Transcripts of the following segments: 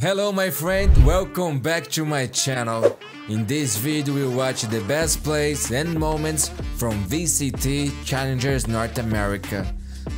Hello my friend, welcome back to my channel. In this video we'll watch the best plays and moments from VCT Challengers North America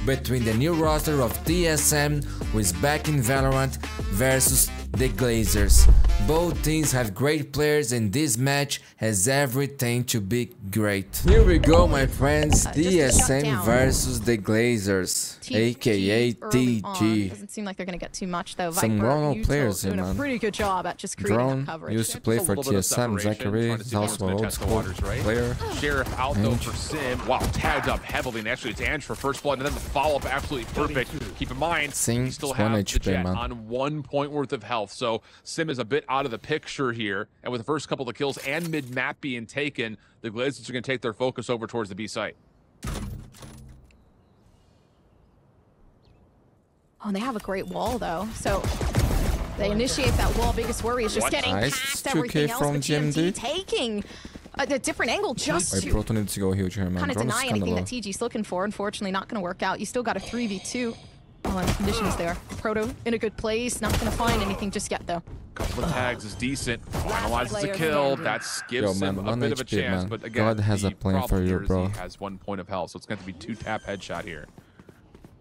between the new roster of TSM who is back in Valorant versus the Glazers. Both teams have great players and this match has everything to be great. Here we go my friends, Uh, just TSM versus the Glazers, aka T early. TG. Doesn't seem like they're gonna get too much though. Some Viper, well-known players here, doing a man. pretty good job at just creating Drone that coverage. used to play for little bit of TSM, Zachary is also it's an gonna old school right? player. Sheriff out though for Sim. Wow, tagged up heavily. And actually, it's Ange for first blood, and then the follow-up absolutely perfect. Keep in mind, Sim you still has have one the Jet man. on one point worth of health. So Sim is a bit out of the picture here. And with the first couple of kills and mid-map being taken, the Glazers are going to take their focus over towards the B site. Oh, and they have a great wall though. So they initiate that wall. Biggest worry is just What? getting Nice. past 2K everything else. from But GMT GMD. taking a, a different angle just I to Proto needs to go huge here, man. kind of Drone is deny anything low. that TG's looking for. Unfortunately, not going to work out. You still got a 3v2. Oh, and the conditions there. Proto in a good place. Not going to find anything just yet though. Couple of tags is decent. Finalizes the player kill. That gives Yo, him a one bit of a chance. man. But again, God has a plan for problem you, bro. He has one point of health, so it's going to be two tap headshot here.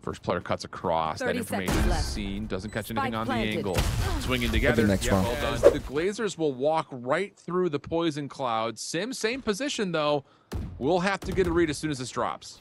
First player cuts across. That information is seen. Doesn't catch anything Spike on planted. the angle. Swinging together. next yeah, round. well done. The Glazers will walk right through the poison cloud. Sim, same position though. We'll have to get a read as soon as this drops.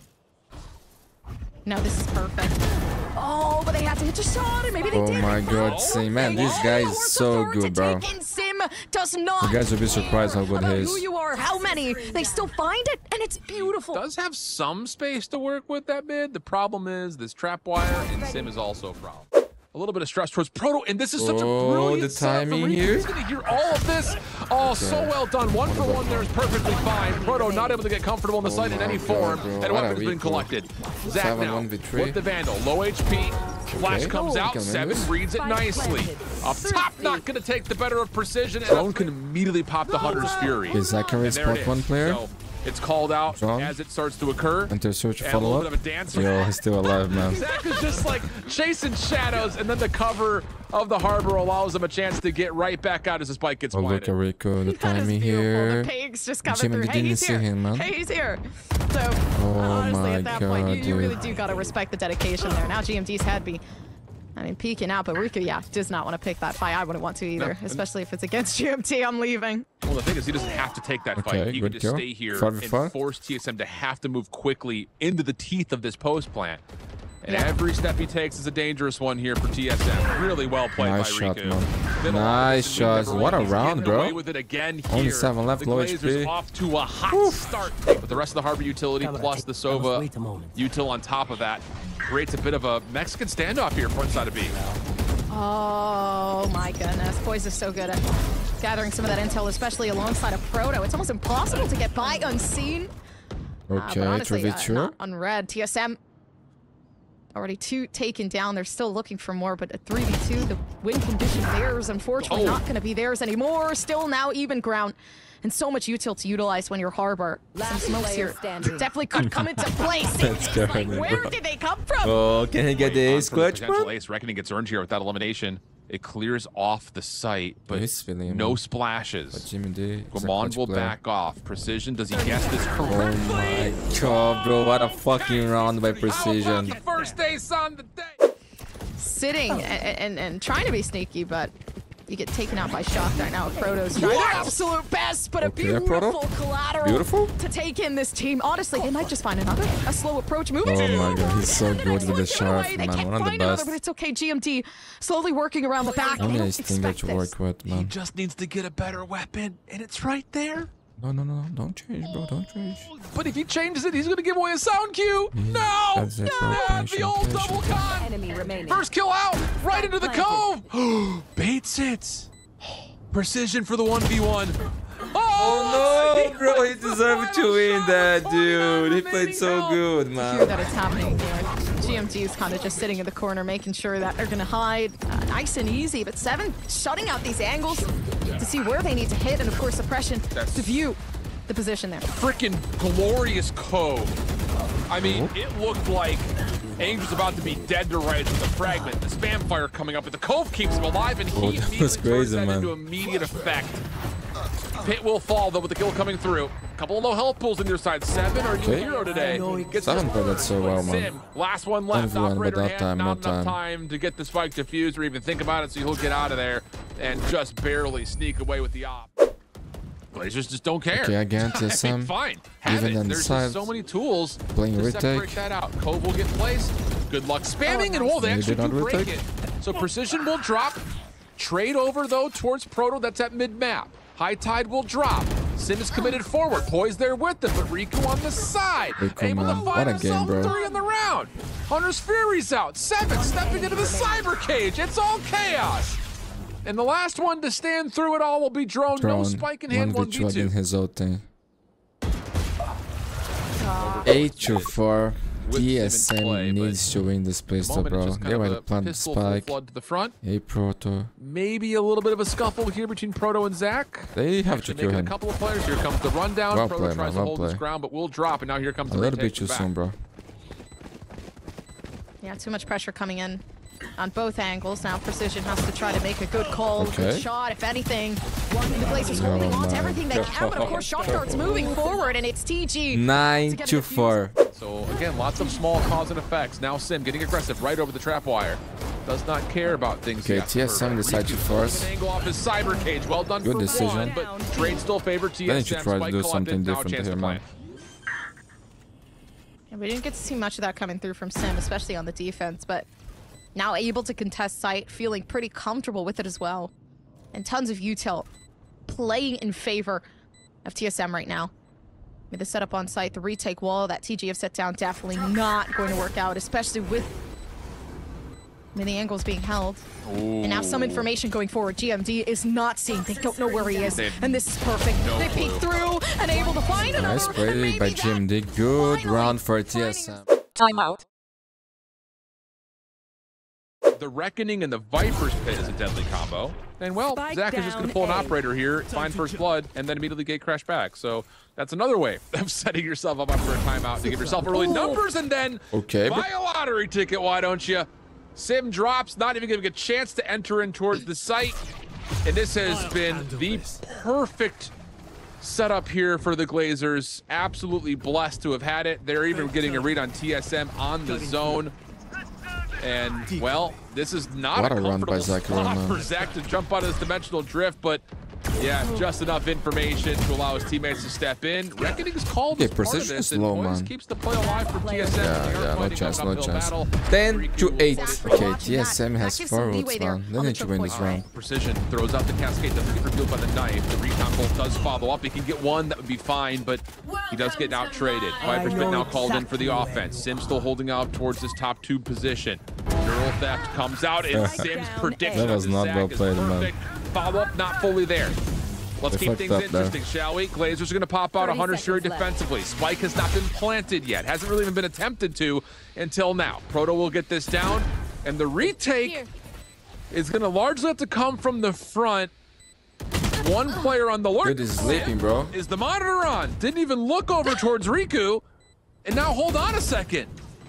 No, this is perfect. Oh, but they had to hit a shot, and maybe they Oh did. my god, oh, found Sim, man, this Oh, guy is so of art to good, bro. Sim does not. You guys will be surprised how good he is. Who you are, how many? They still find it, and it's beautiful. Does have some space to work with that mid. The problem is this trap wire, and Sim is also a problem. A little bit of stress towards Proto, and this is such Oh, a brilliant the timing Riku. here. He's gonna hear all of this. Oh, so well done. One for one there is perfectly fine. Proto not able to get comfortable in the site in any oh God, form, bro. and a What weapon has been collected. Zach now one with the Vandal, low HP. Flash Okay. comes Oh, out, we can win seven reads it nicely. Up top, not gonna take the better of precision. And Drone can immediately pop the Hunter's Fury. Is Zachary And there spot one is. player? So it's called out Drone. as it starts to occur. Enter search And a little follow bit up. of a dance. Yo, he's still alive, man. Zach is just like chasing shadows, and then the cover of the harbor allows him a chance to get right back out as his bike gets Oh, look planted. at Riku, the That is timing here. The pigs just coming Jimmy through. Hey, didn't he's see here. him, man. Hey, he's here. So Oh honestly, my at that point, you, you really do gotta respect the dedication there. Now GMD's had be. I mean, peeking out, but Riku, yeah, does not want to pick that fight. I wouldn't want to either, No. especially if it's against GMD. I'm leaving. Well, the thing is, he doesn't have to take that Okay, fight. He can just kill. stay here Five and five. force TSM to have to move quickly into the teeth of this post plant. And Yeah. every step he takes is a dangerous one here for TSM. Really well played Nice by shot, Riku. man. Been a lot of Nice this, and shots. What a really round, bro. away with it again here. Only seven left, the low Glazers HP. off to a hot start. But the rest of the Harbor utility plus the Sova wait a moment. util on top of that creates a bit of a Mexican standoff here front side of B. Oh my goodness. Poise is so good at gathering some of that intel, especially alongside a Proto. It's almost impossible to get by unseen. Uh, Okay, but honestly, uh, 3v2. not unread. TSM already two taken down. They're still looking for more, but a 3v2, the win condition theirs, unfortunately, Oh. not going to be theirs anymore. Still now even ground. And so much util to utilize when you're Harbor. Some smokes here standing. definitely could come into place. That's It's like, where bro. did they come from? Oh, can he get the On ace for the clutch, potential bro? ace. Reckoning gets earned here with that elimination. It clears off the site, but Ace no splashes. But Jimmy D. is a Guamon clutch will player. back off. Precision, does he guess this correctly? Oh correctly? my god, bro. What a fucking round by precision. the first ace on the day? sitting and, and, and trying to be sneaky, but you get taken out by shock right now. Proto's trying their absolute best, but a beautiful Proto. collateral Beautiful. to take in this team. Honestly, they might just find another. A slow approach move. Oh my God, he's so good with the Give it shaft, away. They man. can't One of the find another, best. but it's okay. GMD slowly working around the back. They Only don't ace thing that you this. work with, man. He just needs to get a better weapon, and it's right there. No, no, no, no. Don't change, bro. Don't change. But if he changes it, he's going to give away a sound cue. Mm, no! That's it, bro. Not the old patient. double con. Enemy remaining. First kill out, right into the cove. Baits. Precision for the 1v1. Oh no, bro. He deserved to win that, dude. He played so good, hear man. that it's happening here. GMD is kind of just sitting in the corner, making sure that they're going to hide uh, nice and easy. But Seven shutting out these angles to see where they need to hit, and of course, suppression That's- to view the position there. Freaking glorious code. I mean, it looked like Angel's about to be dead to rights with a fragment. The spam fire coming up, but the Cove keeps him alive, and he Oh, that immediately was turns crazy, that man. into immediate effect. Pit will fall, though, with the kill coming through. Couple of low health pulls on your side. Seven, are you Okay. a hero today? Gets Seven this played that so well, man. Sim, last one left. Everyone, but Operator that hand, time, not no enough time. time to get the spike defused or even think about it, so he'll get out of there and just barely sneak away with the op. Glazers just don't care. Okay, again, I mean, fine. Have even it. There's just so many tools playing to retake. separate that out. Cove will get placed. Good luck spamming, and oh, well, they Maybe actually do break retake. it. So precision will drop. Trade over though towards Proto. That's at mid map. High tide will drop. Sim is committed forward, poised there with them, but Riku on the side, Riku, able man. to What find a himself game, bro. three in the round. Hunter's Fury's out. Seven stepping into the cyber cage. It's all chaos. And the last one to stand through it all will be drone. No spike in hand. 1v2 1v2. against his ulti. 8 to 4. With Sim in TSM play, needs to win this The pistol, moment it's bro. They of were a to plant the spike. flood to the front. Hey, Proto. Maybe a little bit of a scuffle here between Proto and Zach. They have to Actually kill making a couple of players. Here comes the rundown. Well Proto played, tries man, to well hold his ground, but will drop. And now here comes A the little bit too back. soon, bro. Yeah, too much pressure coming in on both angles. Now Precision has to try to make a good call, Okay. good shot, if anything. One, The Glazers holding Oh on to everything they can, but of course Shot Guard's moving forward, and it's TG. 9 get a to 4. So again, lots of small cause and effects. Now Sim getting aggressive right over the trap wire. Does not care about things. Okay, he to TSM prevent. decide to force. Angle off his cyber cage. Well done Good for decision. one, but trade still favor TSM. They need to try to do something different chance here, to man. plant. And we didn't get to see much of that coming through from Sim, especially on the defense, but now able to contest site, feeling pretty comfortable with it as well. And tons of util playing in favor of TSM right now. With the setup on site, the retake wall that TG have set down definitely not going to work out, especially with many angles being held. And now some information going forward. GMD is not seeing. They don't know where he is. They have And this is perfect. no they peek through and able to find another. Nice and play by that GMD. Good finally round for finding TSM. Timeout. The Reckoning and the Viper's Pit is a deadly combo. And well, Spike Zach is just going to down pull an A. operator here, find first blood, and then immediately gate crash back. So that's another way of setting yourself up for a timeout to give yourself early numbers and then Okay, but- buy a lottery ticket. Why don't you? Sim drops, not even giving a chance to enter in towards the site. And this has been the perfect setup here for the Glazers. Absolutely blessed to have had it. They're even getting a read on TSM on the zone. And well, this is not What a a run by comfortable Zach spot Roma. for Zach to jump out of this dimensional drift, but yeah, just enough information to allow his teammates to step in. Reckoning is called Okay, as part precision this, is and low, Poise man. keeps the play alive for TSM. Yeah, yeah, no chance, no chance. battle. 10 to 8. Okay, Watching that. TSM has That 4 some ults, leeway there man. They on the need to win this round. Precision throws out the cascade, doesn't get revealed by the knife. The recon bolt does follow up. He can get one, that would be fine, but he does get out traded. Viper's been now called in for the offense. Sim still holding out towards his top two position. Neural theft comes out, and Sim's prediction That was not Zach well is played, man. Perfect. Follow up not fully there. Let's They keep things up there. interesting, shall we? Glazers are going to pop out a 30 Hunter's left. defensively. Spike has not been planted yet. Hasn't really even been attempted to until now. Proto will get this down, and the retake Here. is going to largely have to come from the front. One oh. player on the lurk Good is sleeping, bro. is the monitor on. Didn't even look over towards Riku. And now hold on a second.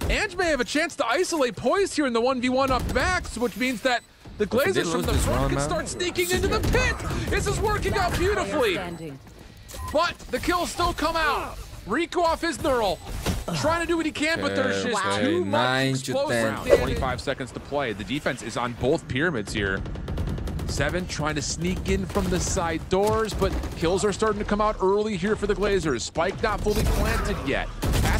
Ange may have a chance to isolate Poise here in the 1v1 up backs, which means that the If Glazers from lose the this front can start sneaking into the pit. This is working out beautifully. But the kills still come out. Riku off his neural. Trying to do what he can, but there's just Okay, too much nine to explosive 10. 25 seconds to play. The defense is on both pyramids here. Seven trying to sneak in from the side doors, but kills are starting to come out early here for the Glazers. Spike not fully planted yet.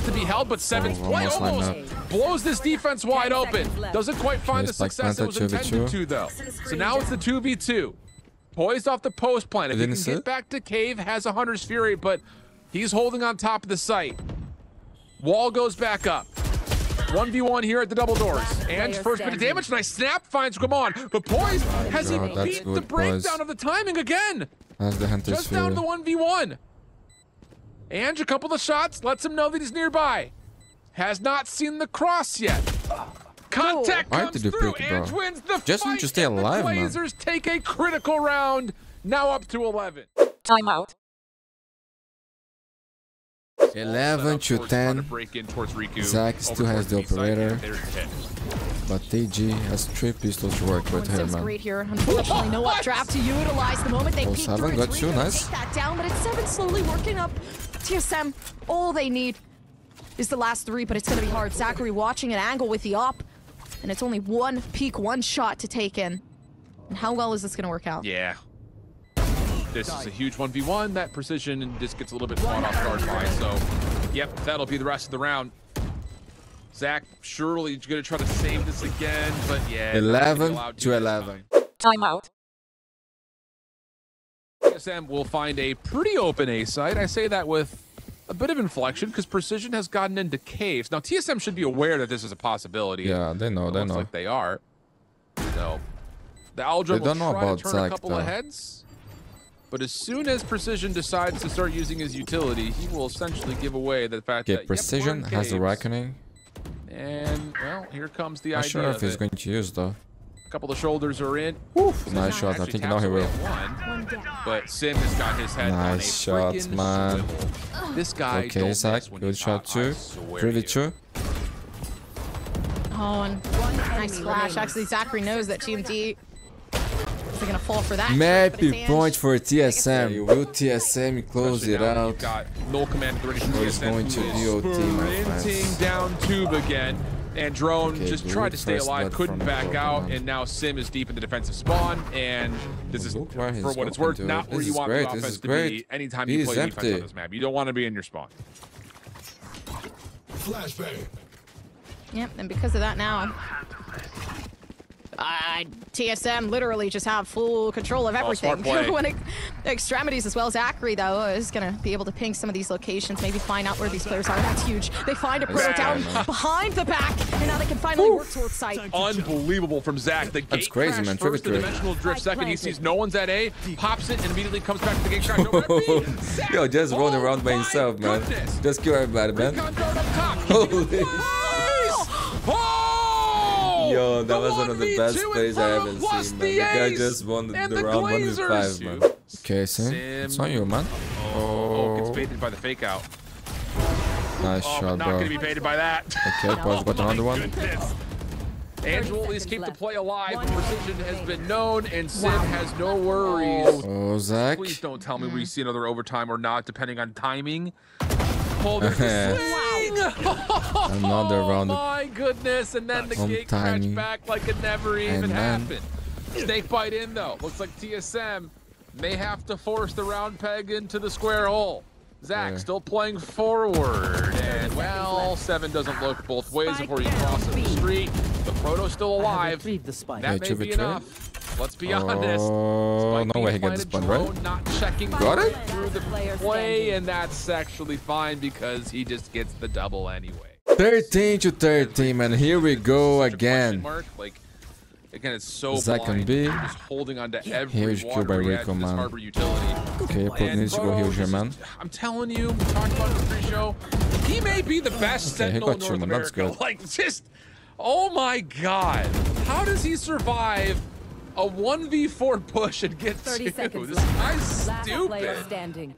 Has to be held, but Seven's Oh, play almost almost blows this defense wide open. Doesn't quite find the success it was intended to, though. So now it's the 2v2. Poised off the post plant. If he Didn't can sit? get back to cave, has a Hunter's Fury, but he's holding on top of the site. Wall goes back up. 1v1 here at the double doors. And first bit of standing. damage. Nice snap finds Gramon. But Poise oh has he beat the breakdown Poise. of the timing again. That's the Hunter's Just down Fury. to 1v1. And a couple of shots lets him know that he's nearby. Has not seen the cross yet. Contact Why comes through pick it, bro? and wins the Just fight. need to stay alive, the man. Glazers take a critical round. Now up to 11. Timeout. 11 to 10. break in towards Riku. Zac Over still has the operator. and there's the hit. But TG has three pistols to work with here, Sim's man. great here. Unfortunately, no updraft to utilize the moment they Oh, peek Seven through. got two, nice. That down, but it's Seven slowly working up. TSM, all they need is the last three, but it's going to be hard. Zachary watching an angle with the op, and it's only one peak, one shot to take in. And how well is this going to work out? Yeah. This is a huge 1v1. That precision and this gets a little bit caught off guard by. So, yep, that'll be the rest of the round. Zach surely going to try to save this again, but yeah. not gonna be 11 to 11. time. Timeout. TSM will find a pretty open A site. I say that with a bit of inflection because Precision has gotten into caves. Now, TSM should be aware that this is a possibility. Yeah, they know, they know. like they are. So, the Aldra They don't know try about to turn Zac, a couple though. of heads. But as soon as Precision decides to start using his utility, he will essentially give away the fact Okay, that Precision in has the. Reckoning. And well, here comes the Not idea. sure if he's it. going to use though. A couple of shoulders are in. Nice shot. I think now he will. One, but Sim has got his head on a Nice shots, freaking man. swivel. This guy Okay, Zach, good shot hot, I too. Privy to you. two. Oh, and nice flash. Actually, Zachary knows that TMD isn't going to fall for that. but Mappy point for TSM. Will TSM close Especially it out? Got no command ready from Or it's TSM, going to is DOT, my friends. down tube again. And Drone Okay, just tried to stay alive, couldn't back out, and now Sim is deep in the defensive spawn. And this is, Look where he's for what it's worth, to. not where This you want great, the offense to great. be anytime He you is play defense on this map. You don't want to be in your spawn. Flashbang. Yep, and because of that now, uh, TSM literally just have full control of Oh, smart everything. play. when it, extremities as well. Zachary though is gonna be able to ping some of these locations, maybe find out where these players are. That's huge. They find a pro Bam. down behind the back, and now they can finally work towards sight. Unbelievable from Zach. The That's crazy, man. First, the dimensional drift second. He sees no one's at A, pops it, and immediately comes back to the gate crash. Nowhere to be. Zach, Yo, just run oh around by my himself, man. goodness. Just kill everybody, man. Recon drone up top. Holy Oh! Yo, that was one of the best plays I and ever seen, the man. The guy just won the, the the round one with five, Glazers. man. Okay, Sim, it's Sim. on you, man. Oh, oh, oh. gets Oh, baited by the fake out. nice Oh, but shot, not bro. going to be baited by that. Okay, Pause got another one. Goodness. Angel will at least seconds keep the play alive. One Precision has been known, and Sim has no worries. Oh, Zach. Please don't tell me we see another overtime or not, depending on timing. Hold it. Swing! Another oh round of my goodness! And then the On gate timing. crashed back like it never even And then- happened. Snake bite in though. Looks like TSM may have to force the round peg into the square hole. Zach Yeah. still playing forward, and well, seven doesn't look both ways before you down cross the street. The proto's still alive. the spike. That Yeah, may be enough. Let's be oh, honest. Oh, Spike no way he gets this planted, one, right? Not checking Got it? through the play, and that's actually fine because he just gets the double anyway. 13 to 13, and here we go Such a question again. Mark. Like, again, it's so Zach on blind. B. You're Just holding onto every Huge kill by water Riku, adds to this man. Okay, Pop And needs to go Proto, here, this man. I'm telling you, we talked about it in the pre-show. He may be the best Okay, he Sentinel in got North you, man. That's America. good. Like, just, oh my God, how does he survive a 1v4 push and get 30 two? seconds This left. guy's Last player stupid. standing.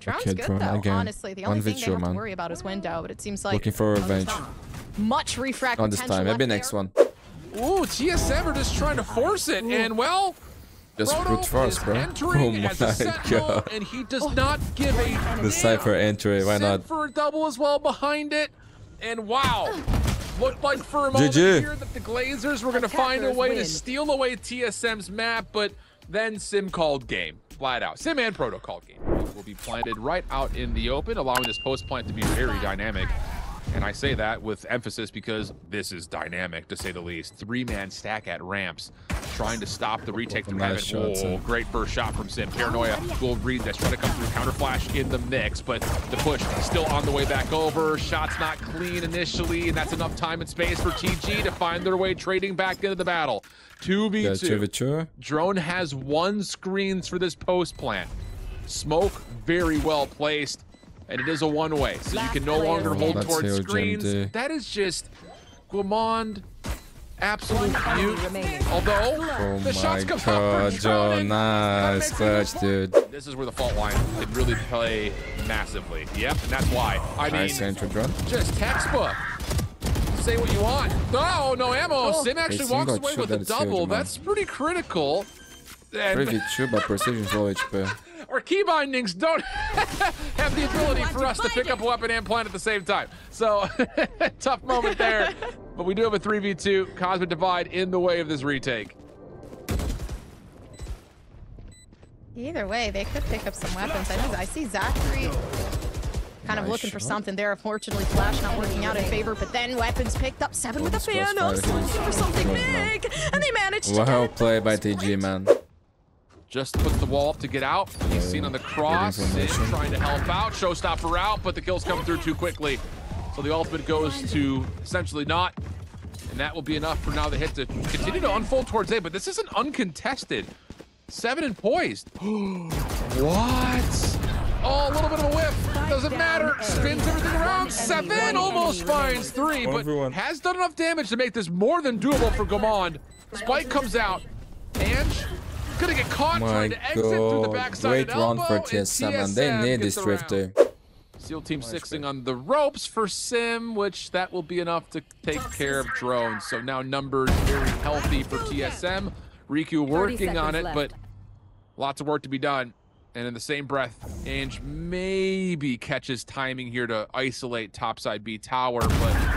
Drone's Okay, good though, again. honestly. The only thing they video, have to worry about is window, but it seems like Looking for revenge. much refract Not this time, maybe next there. one. Ooh, TSM are just trying to force it, and well, Just Proto brute force, bro. Oh my god. and he does oh. not give a The damn. Cypher entry, why Sim not? for a double as well behind it, and wow, looked like for a moment GG. here that the Glazers were going to find a Attackers way to steal away TSM's map, but then Sim called game, flat out. Sim and Proto called game. Will be planted right out in the open, allowing this post plant to be very dynamic. And I say that with emphasis because this is dynamic, to say the least. Three-man stack at ramps, trying to stop the retake from Heaven. shots, uh. great first shot from Sim. Paranoia will read this, try to come through. Counter flash in the mix, but the push still on the way back over. Shots not clean initially, and that's enough time and space for TG to find their way trading back into the battle. 2v2. 2v2. Drone has one screens for this post plant. Smoke very well placed, and it is a one way, so you can no longer hold standing. towards That's screens. MD. That is just Guimond absolute beaut. Although Oh the oh shots my come god, out Joe, nice clutch, dude. This is where the fault line can really play massively. Yep, and that's why. I mean, Nice entry just textbook. Say what you want. No, no ammo. Sim actually It's walks away with a that huge, double. That's pretty critical. And 3v2, but precision's low HP. Our key bindings don't have the ability for us to pick up weapon and plant at the same time. So tough moment there. but we do have a 3v2 Cosmic Divide in the way of this retake. Either way, they could pick up some weapons. I, I see Zachary kind of Nice looking for something there. Unfortunately, Flash not working out in favor, but then weapons picked up. Seven with a this crossfire Thanos, is looking for something big, and they managed to Well get it. played by TG, man. Just puts the wall up to get out. He's seen on the cross, Getting Sid trying to help out. Showstopper out, but the kills come through too quickly. So the ultimate goes to essentially not. And that will be enough for now the hit to continue to unfold towards A, but this isn't uncontested. Seven and poised. what? Oh, a little bit of a whiff. Doesn't matter. Spins everything around. Seven almost finds three, but has done enough damage to make this more than doable for Gomond. Spike comes out. Ange gonna get caught My trying to exit through the god. backside Great run for elbow, and TSM, and they need this the drifter. SEAL Team Sixing on the ropes for Sim, which that will be enough to take care of drones. So now numbers very healthy for TSM. Riku working on it, left. but lots of work to be done. And in the same breath, Ange maybe catches timing here to isolate topside B tower, but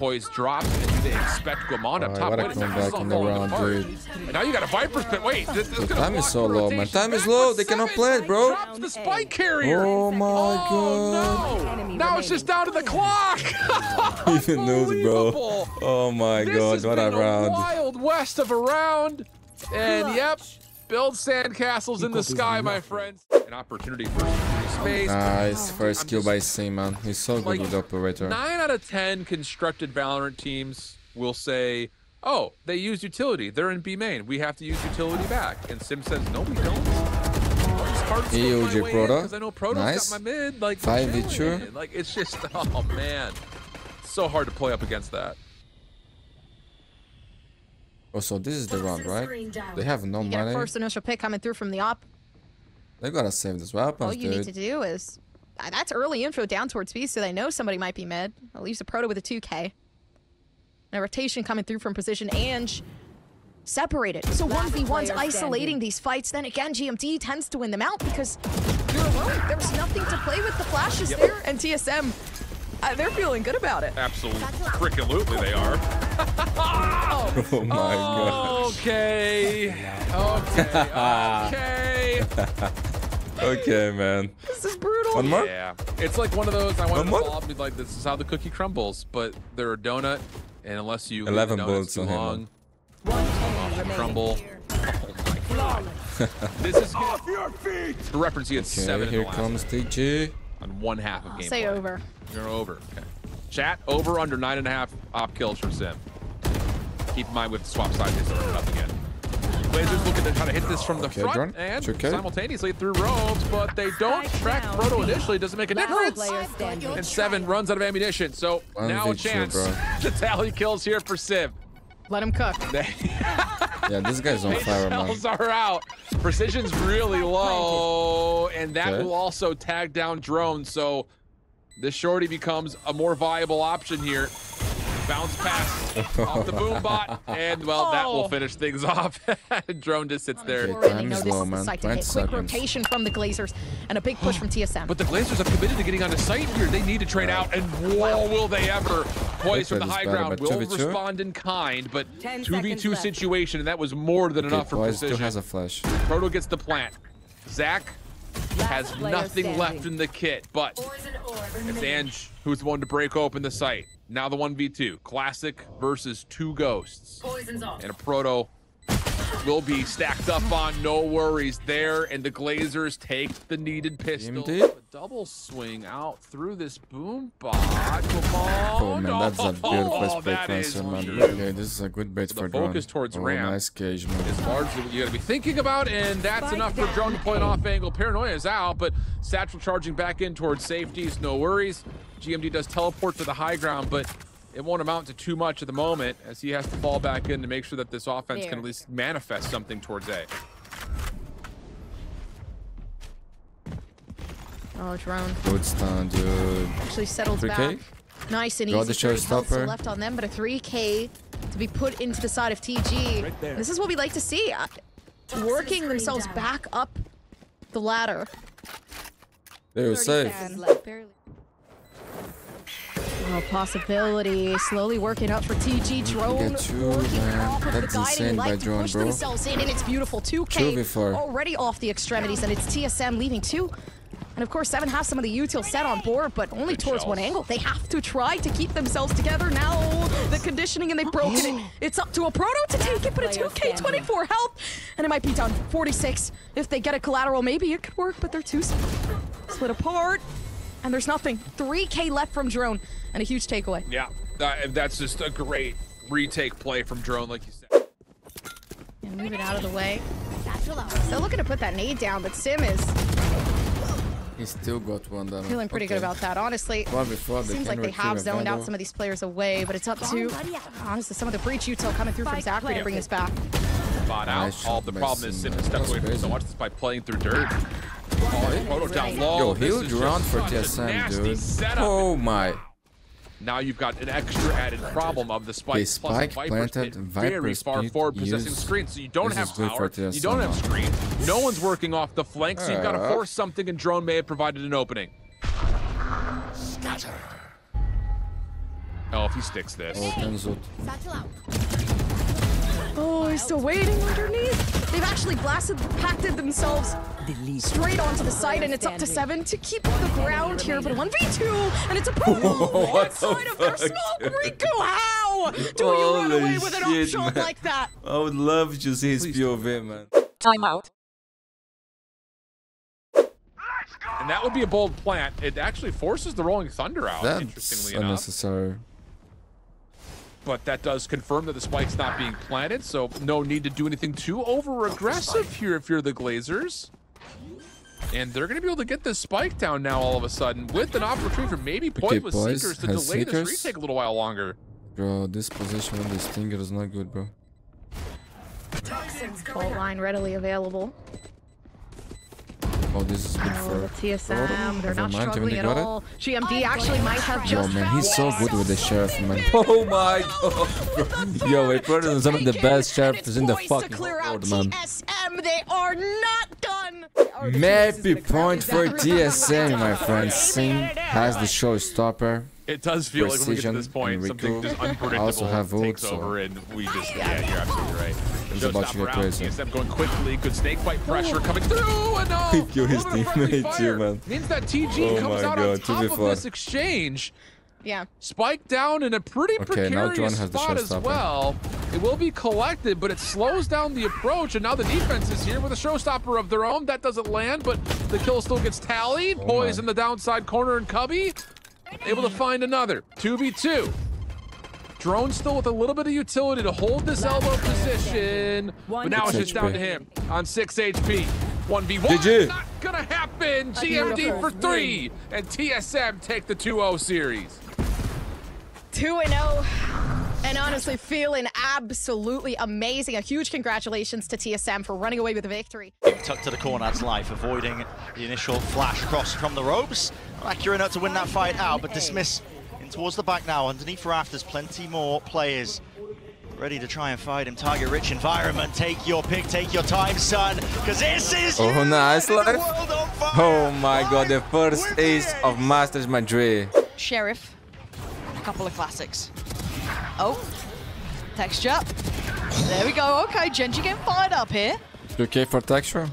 Poise drops, and do they expect Guamond up top? what a Wait, this is comeback all in the falling round, apart. dude. And now you got a Viper's Pit. Wait, this, this The time is so low, man. Time is low. They cannot seven. play it, bro. The spike carrier. Oh my Oh, god. no. Now it's just down to the clock. Even knows, bro. Oh my This god, has what been a round. wild west of a round. And yep, build sandcastles in the sky, my friends. An opportunity for free space. Nice. First I'm kill just- by Sim, man. He's so good Like, with operator. Nine out of ten constructed Valorant teams will say, "Oh, they use utility. They're in B main. We have to use utility back." And Sim says, "No, we don't." I'll just hard scope He my used your way in Proto. 'cause I know Proto's Nice. got my mid. Like Five we're v chilling two. Like it's just, oh man, so hard to play up against that. Oh, so this is the round, right? They have no You get money. first initial pick coming through from the op. They gotta save this All weapons, you need to do is uh, that's early info down towards B, so they know somebody might be mid. At least a proto with a 2K. And a rotation coming through from position and separated. So Last 1v1's isolating standing. these fights. Then again, GMD tends to win them out because you're alone. There's nothing to play with. The flashes there, and TSM, uh, they're feeling good about it. Absolutely, freaking they are. Oh my god. Okay. Okay. Okay. Okay, man. This is brutal. One more? Yeah. It's like one of those I want to more? evolve be like this is how the cookie crumbles, but they're a donut, and unless you 11 the donuts bullets too on long, One off enemy the remaining. crumble. Oh my god. this is off your feet. For reference, you had Okay, seven here the last comes TG. on one half of I'll game. say over. You're over. Okay. Chat over under nine and a half op kills for Sim. Keep in mind with swap side hits are up again. Glazers looking to try to hit this from the Okay, front Drone. and okay. simultaneously through robes, but they don't track down. Proto initially. Doesn't make a Last difference. And seven runs out of ammunition, so One now a chance bro. to tally kills here for Sim. Let him cook. Yeah, this guy's on fire, man. Shells are out. Precision's really low, and that Okay. will also tag down drones. So this shorty becomes a more viable option here. Bounce pass off the boom bot, and well, that will Oh. finish things off. drone just sits there. Okay. Already time know is this low, is the man. site to 20. Quick seconds. rotation from the Glazers and a big push from TSM. But the Glazers have committed to getting on onto site here. They need to trade out, and whoa, will they ever? Poise from the high ground but will 2v2? respond in kind, but 2v2 situation, and that was more than Okay, enough for Poise still precision. has a flash. Proto gets the plant. Zach has nothing standing. left in the kit, but it's Ange who's the one to break open the site. Now the 1v2. Classic versus two ghosts. And a Proto will be stacked up on no worries there, and the Glazers take the needed pistol. A double swing out through this boom bot. Come on. Oh man, that's a oh, beautiful Oh, split that is transfer, man. Okay, this is a good bait The for drone. focus towards oh, ramp nice cage, man. is largely what you gotta be thinking about, and that's Spike enough for down drone to play an off angle. Paranoia is out, but Satchel charging back in towards safeties, no worries. GMD does teleport to the high ground, but it won't amount to too much at the moment as he has to fall back in to make sure that this offense can at least manifest something towards A. Oh, drone Good stun, dude. actually settles 3K? back. Nice and Got easy. the 30 health showstopper. left on them, but a 3K to be put into the side of TG. This is what we like to see. uh, Working themselves back up the ladder. They were safe. Oh, possibility. Slowly working up for TG. Drone get two, working man. off of That's the guiding insane by light to drone, push bro. themselves in, and it's beautiful. 2K 2v4. already off the extremities, and it's TSM leaving two. And of course, Seven has some of the util set on board, but only Good towards one angle. They have to try to keep themselves together now. The conditioning, and they've broken it. It's up to a proto to take it, but a 2K 24 health, and it might be done. 46. If they get a collateral, maybe it could work, but they're too split apart. And there's nothing. 3K left from Drone, and a huge takeaway. Yeah, that, that's just a great retake play from Drone, like you said. And move it out of the way. Still looking to put that nade down, but Sim is He still got one damage. feeling pretty good about that. Honestly, One before seems like they have zoned out some of these players away, but it's up to honestly some of the breach util coming through from Zachary to bring us back. Spot out. Nice All the problem is Sim, Sim has stepped away from crazy. so much this by playing through dirt. Oh, Proto down low. Yo, This huge is just round for such TSM, dude. setup. Oh my. Now you've got an extra added problem of the spike. Okay, spike Viper's planted, hit very far forward possessing used. screen, so you don't have power. for You don't have TSM. screen. No one's working off the flank, so you've got to force something, and Drone may have provided an opening. Oh, if he sticks this. Oh, Oh, he's still waiting underneath. They've actually blasted, pacted themselves straight onto the site, and it's up to seven to keep the ground here. But 1v2, and it's a problem inside of their smoke. Riku, how do you run away with an shit, option man. like that? I would love to see his Please. POV, man. Time out. And that would be a bold plant. It actually forces the Rolling Thunder out, That's interestingly enough. Unnecessary. But that does confirm that the spike's not being planted, so no need to do anything too over-aggressive here if you're the Glazers. And they're going to be able to get this spike down now all of a sudden with an opportunity for maybe pointless boys, Seekers to has delay this Seekers. retake a little while longer. Bro, this position on this Stinger is not good, bro. Gold line readily available. Oh, this is good Oh, for... the TSM, they're not mind, struggling at got it. all. GMD actually might have Yo, just man, he's so good with the sheriff, man. Oh my god. Yo, turret April is one of the best sheriffs in the fucking world, man. TSM, they are not done. Maybe point for TSM, my friend. Sim has the showstopper. It does feel like when we get to this point, point, something Riku. just unpredictable also have ult, takes over, and we just, yeah, you're absolutely right. It's about to Showstopper get out, crazy. TSM going quickly, good snake fight pressure coming through, and no! Oh, he killed his A little bit of friendly teammate too, fire man. Means that TG Oh comes my out on God, top of 2v4. this exchange. Yeah. Spike down in a pretty Okay, precarious has the spot as well. It will be collected, but it slows down the approach, and now the defense is here with a showstopper of their own. That doesn't land, but the kill still gets tallied. Oh Poise in the downside corner, and Cubby able to find another. 2v2. Drone still with a little bit of utility to hold this elbow position, but now it's just down to him on 6 HP. 1v1, GG. not gonna happen. GMD for three, and TSM take the 2-0 series. 2 and 0. And honestly, feeling absolutely amazing. A huge congratulations to TSM for running away with the victory. Tucked to the corner, that's life, avoiding the initial flash cross from the ropes. Not accurate enough to win that fight out, but dismiss in towards the back now. Underneath rafters, plenty more players ready to try and fight him. Target rich environment. Take your pick, take your time, son, because this is Oh, you nice, and Life. world on oh fire. Oh my god, the first ace you. of Masters Madrid. Sheriff, a couple of classics. Oh, texture. There we go. Okay, Gen G getting fired up here. 2k for texture?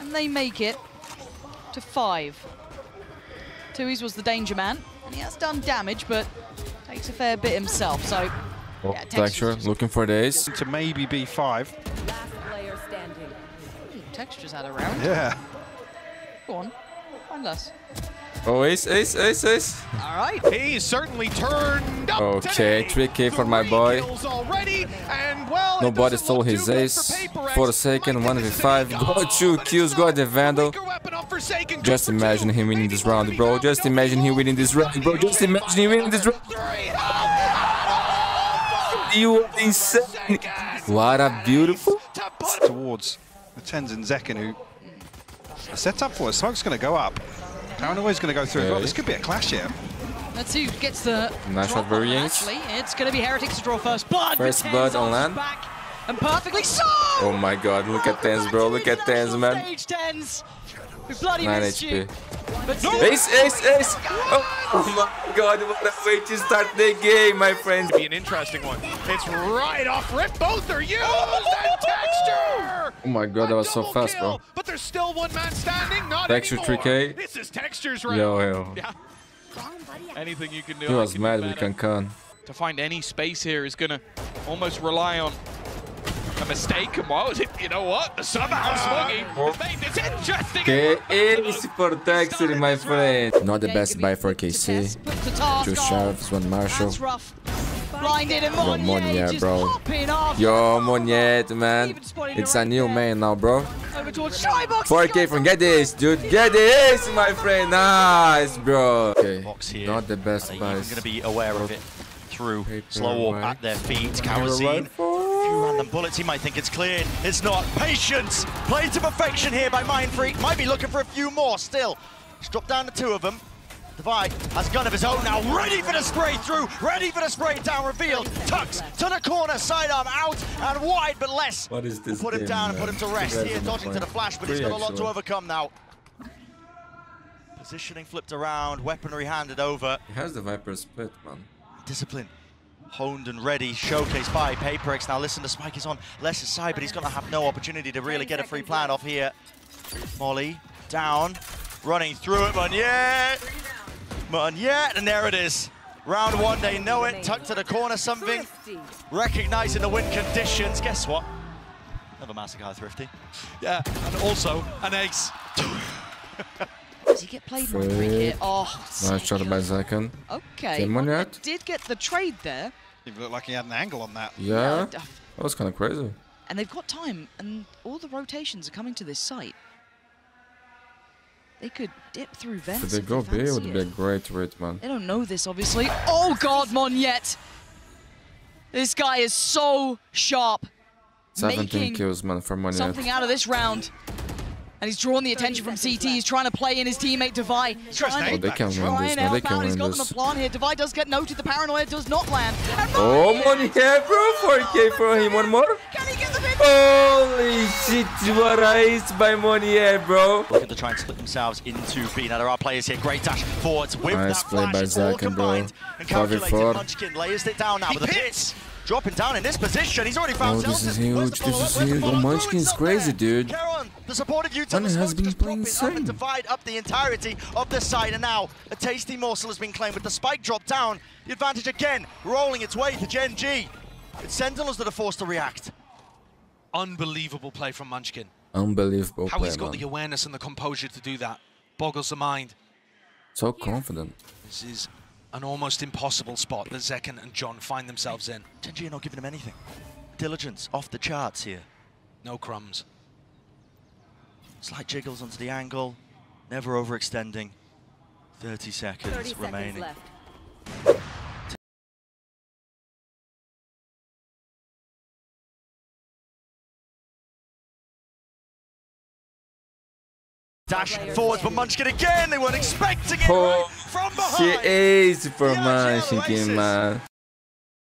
And they make it to five. Tui's was the danger man, and he has done damage, but takes a fair bit himself. So, Oh, Yeah, Texture's texture, just- looking for the ace. to maybe be five. ooh, texture's had a round. Yeah. Go on, find us. Oh, ace, ace, ace, ace. All right. He's certainly turned up Okay, today. 3K for my boy. already, and well, Nobody doesn't stole his ace. for Paper Rex. Forsaken, Might 1v5. get Got two thing. kills, got the Vandal. Weaker weapon of Forsaken, good Just imagine him winning this round, bro. Just imagine him winning this round, bro. Just imagine him winning this round. You are insane. What a beautiful. towards the Tenzin Zekin who are set up for it. Smoke's going to go up. Paranoia's going to go through as well. This could be a clash here. Let's see who gets the Nice drop on variance. Actually, it's going to be Heretics to draw first blood. First blood on land. Back and perfectly so. Oh my god, look at TenZ, bro. Look at TenZ, man. Stage TenZ. We bloody 9 missed you. HP. But still, Ace, ace, ace. Oh, oh my god, what a way to start the game, my friends. Be an interesting one. It's right off rip. Both are used and texture. Oh my god, that was so fast, kill, bro. But there's still one man standing. Not Texture anymore. 3K. This is textures right. Yo, yo. Yeah. Anything you can do. He was mad with better. Kankan. To find any space here is going to almost rely on a mistake. And what was it? You know what? Somehow Smoggy has made this interesting. Que ace for Texture, my friend. Not the best buy for KC. Two to task. Two Sharps, one Marshall. That's rough. Blinded and Yo, Monnier, Monnier, bro. hopping off. Yo, Moniette, man. It's a new man now, bro. Over towards Shybox. 4k from Get this, dude. Get this, my friend. Nice, bro. Okay, Box not the best they even buys. going to be aware of it through Paper slow walk at their feet? Paper Kawazine. Few random bullets. He might think it's cleared. It's not. Patience. Played to perfection here by Mind Freak. Might be looking for a few more still. He's dropped down to two of them. Divide has a gun of his own now, ready for the spray through, ready for the spray down, revealed. Tucks to the corner, sidearm out and wide, but less. What is this Put him down and put him to rest. Here, dodging to the flash, but he's got a lot to overcome now. Positioning flipped around, weaponry handed over. He has the Viper split, man. Discipline honed and ready, showcased by Paper Rex. Now listen, the spike is on Less's side, but he's going to have no opportunity to really get a free plan off here. Molly down, running through it, Meunier. Meunier, and there it is. Round one, they know it. Tucked to the corner, something. Recognizing the win conditions. Guess what? Another massacre, Thrifty. Yeah, and also an ace. Does he get played by three here? Oh, Nice shot by Zakan. Okay. Game on Did get the trade there. It looked like he had an angle on that. Yeah, d- that was kind of crazy. And they've got time, and all the rotations are coming to this site. They could dip through vents. If they if go B, it would be a great rate, man. They don't know this, obviously. Oh God, Moniette! This guy is so sharp. 17 Making kills, man, for money. Something out of this round. And he's drawn the attention from CT. He's trying to play in his teammate Devi. He's trying Oh, to they can win this, and. They can out. He's win got them a plan here. Devi does get noted. The paranoia does not land. Oh, Monier- money here, bro. 4k for him. One more. Can he get the big Holy shit, what a ace by Monier, bro. Looking to try and split themselves into B. Now there are players here. Great dash forwards with Nice that play flash. by It's all Zekken, bro. combined and calculated. 5v4. Munchkin layers it down now He with a hits. hit. Dropping down in this position. He's already Oh, found this is Celsius. Where's the huge. This is Where's the huge. Oh, follow-up? Is It's not crazy, dude. Karon, the supportive util Man, it has smoke been just playing dropping up and insane. divide up the entirety of the side. And now a tasty morsel has been claimed with the spike drop down. The advantage again rolling its way to Gen G. It's Sentinels that are forced to react. Unbelievable play from Munchkin. Unbelievable How play, he's got man. the awareness and the composure to do that boggles the mind. So confident. This is an almost impossible spot that Zekken and John find themselves in. Gen G are not giving him anything. Diligence off the charts here. No crumbs. Slight jiggles onto the angle, never overextending. 30 seconds 30 seconds remaining. left. Dash forwards, but Munchkin again. They weren't expecting it right from She ace for Munchkin, Aces. man.